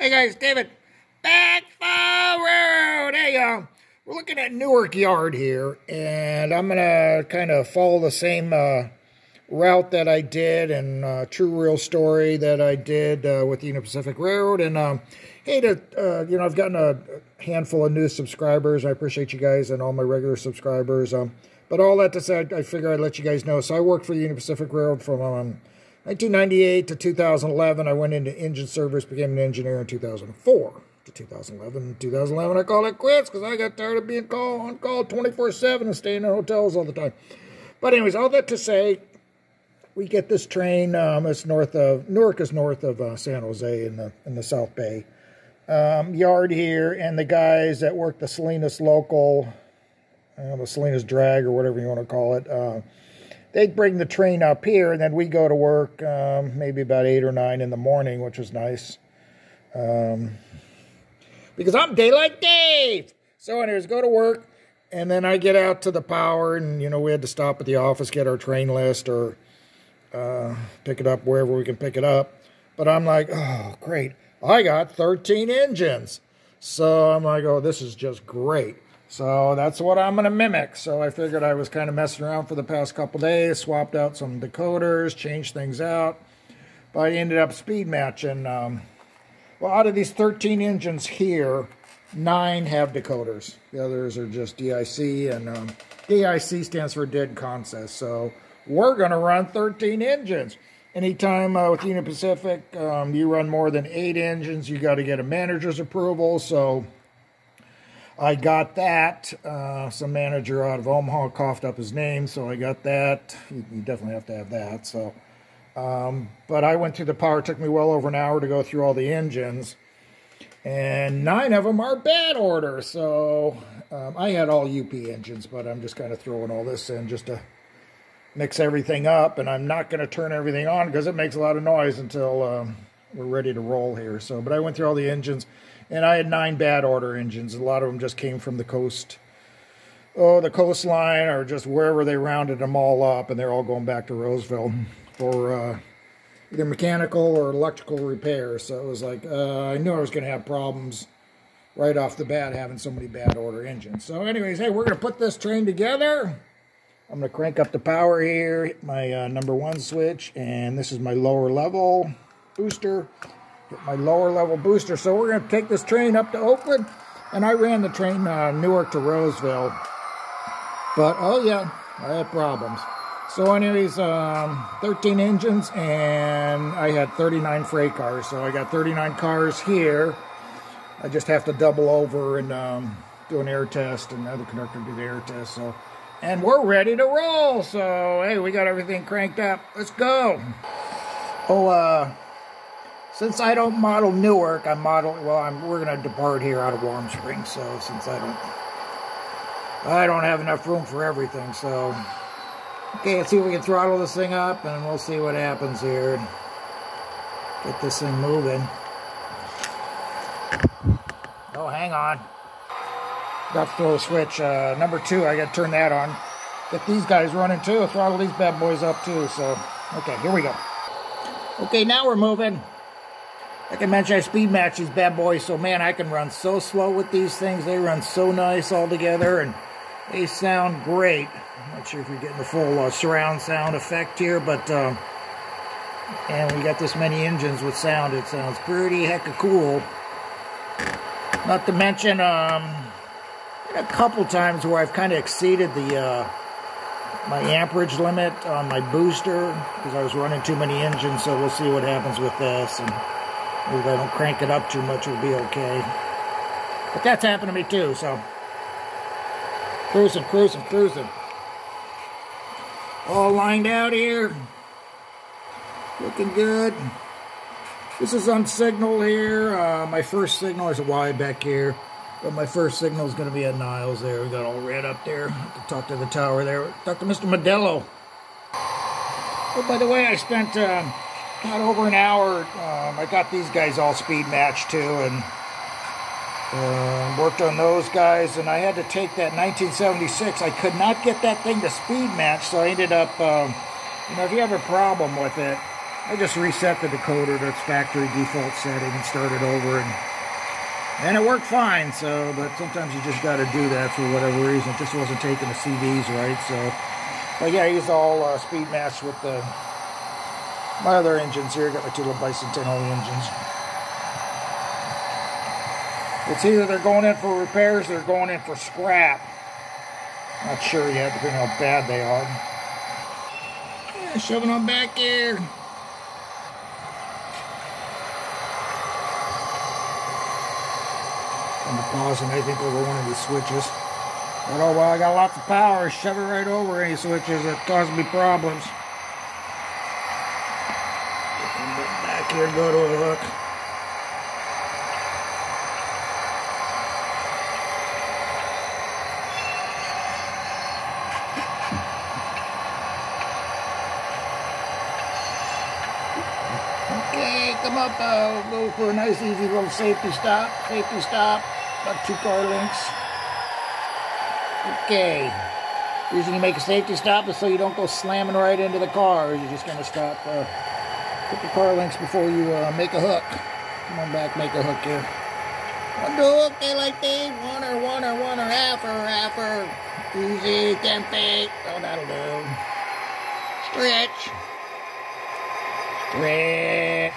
Hey guys, David, back forward. Hey, uh, we're looking at Newark Yard here, and I'm gonna kind of follow the same uh, route that I did and uh, true real story that I did uh, with the Union Pacific Railroad. And um, hey, to uh, you know, I've gotten a handful of new subscribers. I appreciate you guys and all my regular subscribers. Um, but all that to say, I, I figure I'd let you guys know. So I worked for the Union Pacific Railroad from um, 1998 to 2011. I went into engine service, became an engineer in 2004 to 2011. 2011, I called it quits because I got tired of being called on call 24/7 and staying in hotels all the time. But anyways, all that to say, we get this train. Um, it's north of Newark is north of uh, San Jose in the in the South Bay um, yard here, and the guys that work the Salinas local uh, the Salinas drag or whatever you want to call it. Uh, they bring the train up here, and then we go to work um, maybe about 8 or 9 in the morning, which was nice. Um, because I'm Daylight Dave! So anyways, go to work, and then I get out to the power, and, you know, we had to stop at the office, get our train list, or uh, pick it up wherever we can pick it up. But I'm like, oh, great. I got 13 engines. So I'm like, oh, this is just great. So that's what I'm going to mimic. So I figured I was kind of messing around for the past couple days, swapped out some decoders, changed things out. But I ended up speed matching. Um, well, out of these 13 engines here, nine have decoders. The others are just DIC, and um, DIC stands for Dead Consensus. So we're going to run 13 engines. Anytime uh, with Union Pacific, um, you run more than eight engines, you got to get a manager's approval. So I got that. Uh, some manager out of Omaha coughed up his name, so I got that. You, you definitely have to have that. So, um, but I went through the power. It took me well over an hour to go through all the engines, and nine of them are bad order. So um, I had all UP engines, but I'm just kind of throwing all this in just to mix everything up. And I'm not going to turn everything on because it makes a lot of noise until um, we're ready to roll here. So, but I went through all the engines. And I had nine bad order engines. A lot of them just came from the coast. Oh, the coastline or just wherever they rounded them all up. And they're all going back to Roseville for uh, either mechanical or electrical repair. So it was like, uh, I knew I was going to have problems right off the bat having so many bad order engines. So anyways, hey, we're going to put this train together. I'm going to crank up the power here, hit my uh, number one switch, and this is my lower level booster. Get my lower level booster. So we're going to take this train up to Oakland. And I ran the train uh, Newark to Roseville. But, oh yeah, I had problems. So anyways, um, 13 engines and I had 39 freight cars. So I got 39 cars here. I just have to double over and um, do an air test and other conductor do the air test. So, and we're ready to roll. So, hey, we got everything cranked up. Let's go. Oh, uh, since I don't model Newark, I'm modeling, well, I'm, we're going to depart here out of Warm Springs, so since I don't, I don't have enough room for everything, so, okay, let's see if we can throttle this thing up, and we'll see what happens here. Get this thing moving. Oh, hang on. Got to throw a switch. Uh, number two, I got to turn that on. Get these guys running too, throttle these bad boys up too, so, okay, here we go. Okay, now we're moving. Like I mentioned, I speed match these bad boys, so man, I can run so slow with these things. They run so nice all together, and they sound great. I'm not sure if you're getting the full uh, surround sound effect here, but uh, and we got this many engines with sound. It sounds pretty hecka cool. Not to mention, um, a couple times where I've kind of exceeded the uh, my amperage limit on my booster because I was running too many engines. So we'll see what happens with this. And, if I don't crank it up too much, it'll be okay. But that's happened to me too, so. Cruising, cruising, cruising. All lined out here. Looking good. This is on signal here. Uh, my first signal is a Y back here. But my first signal is going to be at Niles there. We got all red up there. Talk to the tower there. Talk to Mr. Modelo. Oh, by the way, I spent... Um, about over an hour. Um, I got these guys all speed matched too, and uh, worked on those guys. And I had to take that 1976. I could not get that thing to speed match, so I ended up. Um, you know, if you have a problem with it, I just reset the decoder to its factory default setting and started over and and it worked fine so but sometimes you just got to do that for whatever reason it just wasn't taking the CVs right so but yeah he's all uh, speed matched with the my other engines here. Got my two little bicentennial engines. It's either they're going in for repairs or they're going in for scrap. Not sure yet depending on how bad they are. Yeah, shoving on back here. I'm pausing, I think over one of the switches. But oh well, I got lots of power, shove it right over any switches that cause me problems. Come back here and go to a hook. Okay, come up, uh, go for a nice easy little safety stop, safety stop. About two car lengths. Okay. Reason you make a safety stop is so you don't go slamming right into the car. You're just going to stop, uh, put the car links before you uh, make a hook. Come on back, make a hook here. One to hook, they like they one or one or one or half or half or easy, 10 feet. Oh, that'll do. Stretch. Stretch.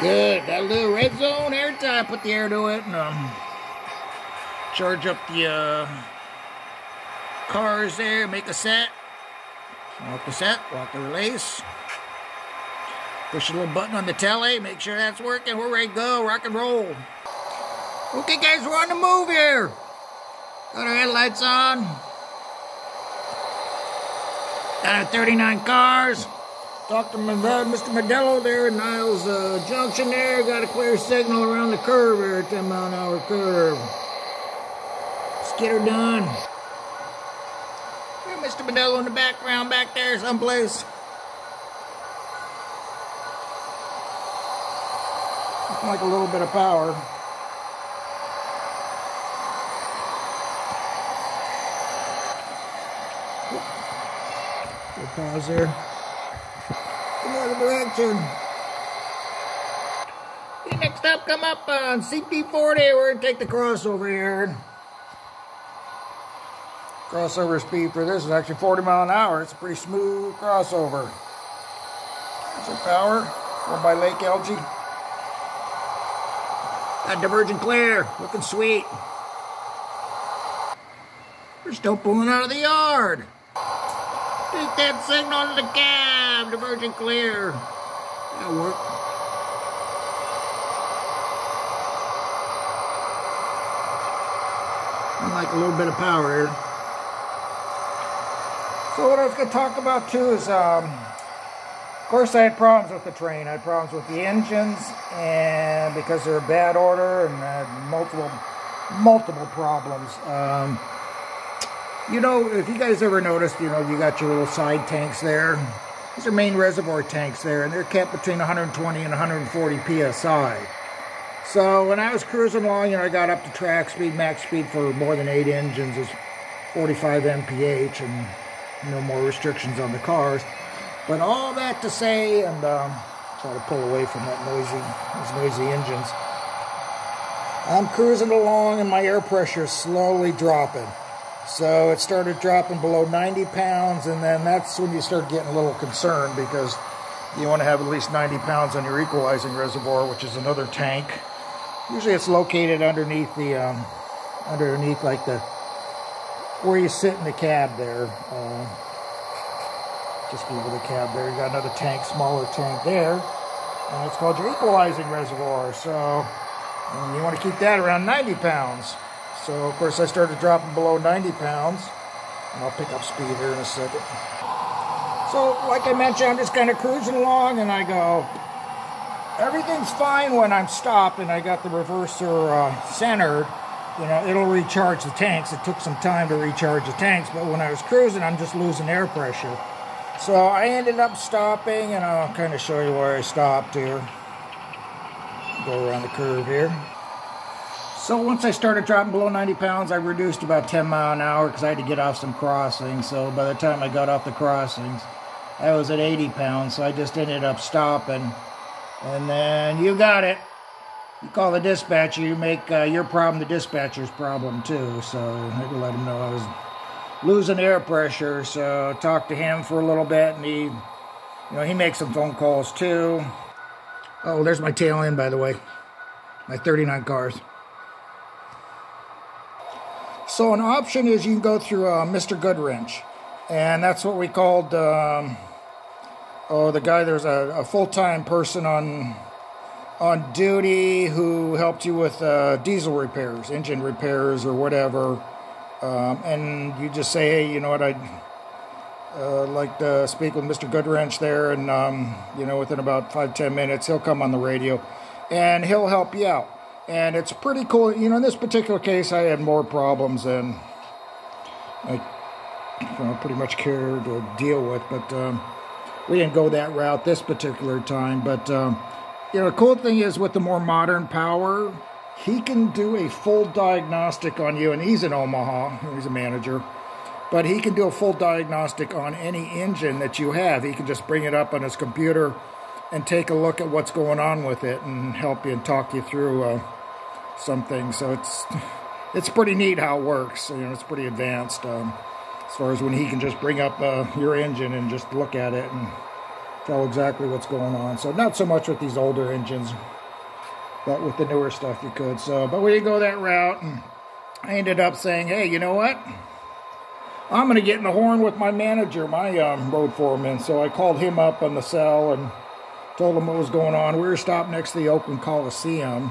Good, that'll do. Red zone, air time. Put the air to it and um, charge up the uh, cars there. Make a set. Walk the set, walk the release. Push a little button on the telly. Make sure that's working. We're ready to go. Rock and roll. Okay, guys, we're on the move here. Got our headlights on. Got our 39 cars. Talked to my, uh, Mr. Modelo there at Niles uh, Junction there. Got a clear signal around the curve here, 10 mile an hour curve. Let's get her done. Mr. Modelo in the background back there someplace. Like a little bit of power. We'll pause there another direction. Next up, come up on CP40. We're going to take the crossover here. Crossover speed for this is actually 40 mile an hour. It's a pretty smooth crossover. Our power. Going by Lake Elgee. Got divergent clear. Looking sweet. We're still pulling out of the yard. Take that signal to the cab, divergent clear. That'll work. I like a little bit of power here. So what I was going to talk about too is, um, course I had problems with the train. I had problems with the engines and because they're in bad order and I had multiple, multiple problems. Um, you know, if you guys ever noticed, you know, you got your little side tanks there. These are main reservoir tanks there, and they're kept between 120 and 140 psi. So when I was cruising along, you know, I got up to track speed, max speed for more than eight engines is 45 mph, and no more restrictions on the cars. But all that to say, and um, try to pull away from that noisy, those noisy engines. I'm cruising along, and my air pressure is slowly dropping. So it started dropping below 90 pounds, and then that's when you start getting a little concerned because you want to have at least 90 pounds on your equalizing reservoir, which is another tank. Usually it's located underneath the, um, underneath like the, where you sit in the cab there. Uh, just over the cab there, you got another tank, smaller tank there. And it's called your equalizing reservoir. So you want to keep that around 90 pounds. So, of course, I started dropping below 90 pounds. And I'll pick up speed here in a second. So, like I mentioned, I'm just kind of cruising along and I go, everything's fine when I'm stopped and I got the reverser uh, centered. You know, it'll recharge the tanks. It took some time to recharge the tanks, but when I was cruising, I'm just losing air pressure. So I ended up stopping, and I'll kind of show you where I stopped here. Go around the curve here. So once I started dropping below 90 pounds, I reduced about 10 mile an hour because I had to get off some crossings. So by the time I got off the crossings, I was at 80 pounds, so I just ended up stopping. And then you got it. You call the dispatcher, you make uh, your problem the dispatcher's problem too. So I had to let him know I was losing air pressure. So talked to him for a little bit, and he, you know, he makes some phone calls too. Oh, there's my tail end, by the way. My 39 cars. So an option is you can go through uh, Mr. Goodwrench, and that's what we called. Um, oh, the guy. There's a, a full-time person on on duty who helped you with uh, diesel repairs, engine repairs, or whatever. Um, and you just say, hey, you know what, I'd uh, like to speak with Mr. Goodwrench there, and um, you know, within about five ten minutes, he'll come on the radio, and he'll help you out and it's pretty cool. You know, in this particular case, I had more problems than I you know, pretty much cared to deal with, but um, we didn't go that route this particular time. But um, you know, the cool thing is with the more modern power, he can do a full diagnostic on you, and he's in Omaha. He's a manager. But he can do a full diagnostic on any engine that you have. He can just bring it up on his computer and take a look at what's going on with it and help you and talk you through uh, something. So it's it's pretty neat how it works. You know, it's pretty advanced um, as far as when he can just bring up uh, your engine and just look at it and tell exactly what's going on. So not so much with these older engines, but with the newer stuff you could. So, but we didn't go that route, and I ended up saying, hey, you know what? I'm going to get in the horn with my manager, my um, road foreman. So I called him up on the cell and told him what was going on. We were stopped next to the Oakland Coliseum,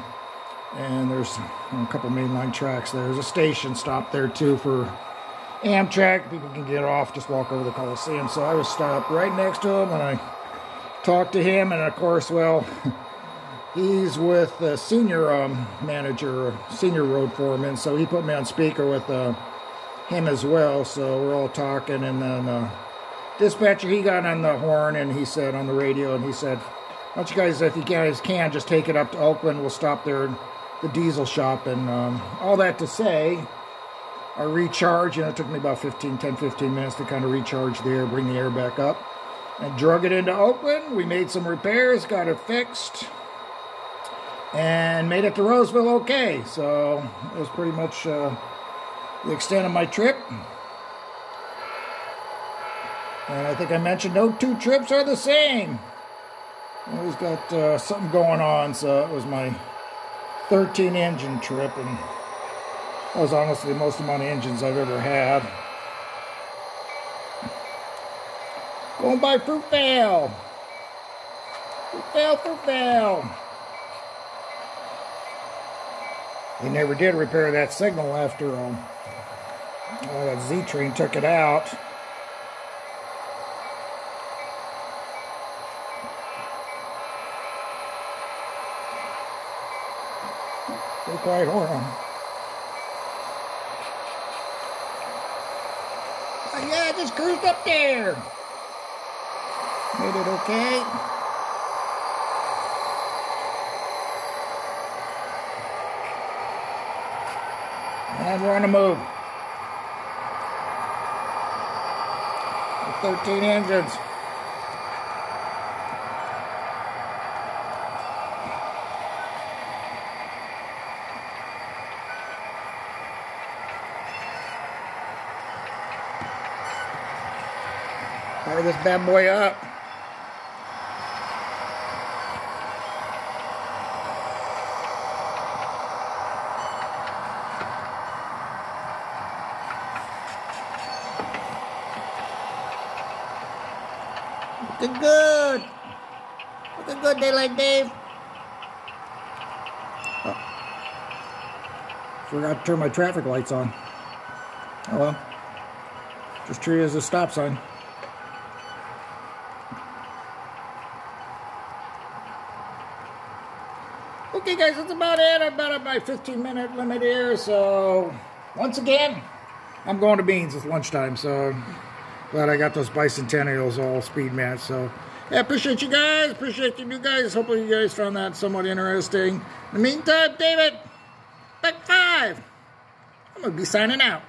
and there's a couple mainline tracks there. There's a station stop there too for Amtrak. People can get off, just walk over the Coliseum. So I was stopped right next to him, and I talked to him, and of course, well, he's with the senior um, manager, senior road foreman, so he put me on speaker with uh, him as well. So we're all talking, and then. Uh, dispatcher, he got on the horn and he said on the radio, and he said, "Why don't you guys, if you guys can, just take it up to Oakland? We'll stop there, the diesel shop, and um, all that to say." I recharge, and it took me about 15, 10, 15 minutes to kind of recharge the air, bring the air back up, and drug it into Oakland. We made some repairs, got it fixed, and made it to Roseville okay. So it was pretty much uh, the extent of my trip. And I think I mentioned no two trips are the same. Always got uh, something going on, so it was my 13 engine trip, and that was honestly the most amount of engines I've ever had. Going by Fruitvale. Fruitvale, Fruitvale. He never did repair that signal after um, uh, that Z train took it out. quite horn. Oh, yeah, I just cruised up there. Made it okay. We're on the move. 13 engines. Fire this bad boy up. Looking good. Looking good, Daylight Dave. Oh. Forgot to turn my traffic lights on. Oh well. Just treat it as a stop sign. Okay, guys, that's about it. I'm about at my 15 minute limit here. So, once again, I'm going to Beans. It's lunchtime. So, glad I got those bicentennials all speed match. So, yeah, appreciate you guys. Appreciate you guys. Hopefully, you guys found that somewhat interesting. In the meantime, David, back five. I'm going to be signing out.